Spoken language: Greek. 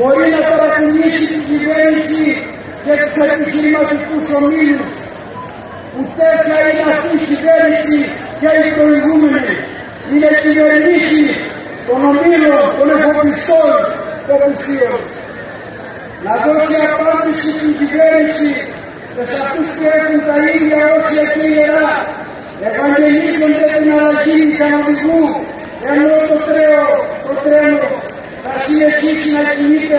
μπορεί να παρακολουθήσει την κυβέρνηση για τους επιχειρηματικούς ομίλους που τέτοια είναι αυτή η κυβέρνηση και η προηγούμενη. Είναι κυβερνήσει των ομίλων, των εφοπλιστών των πλουσίων. Να δώσει απάντηση στην κυβέρνηση και σε αυτούς που έχουν τα ίδια όσια και ιερά ευαγγελίζονται την αλλαγή κανονικού ενώ το τρέο, το τρένο θα συνεχίσει να κινείται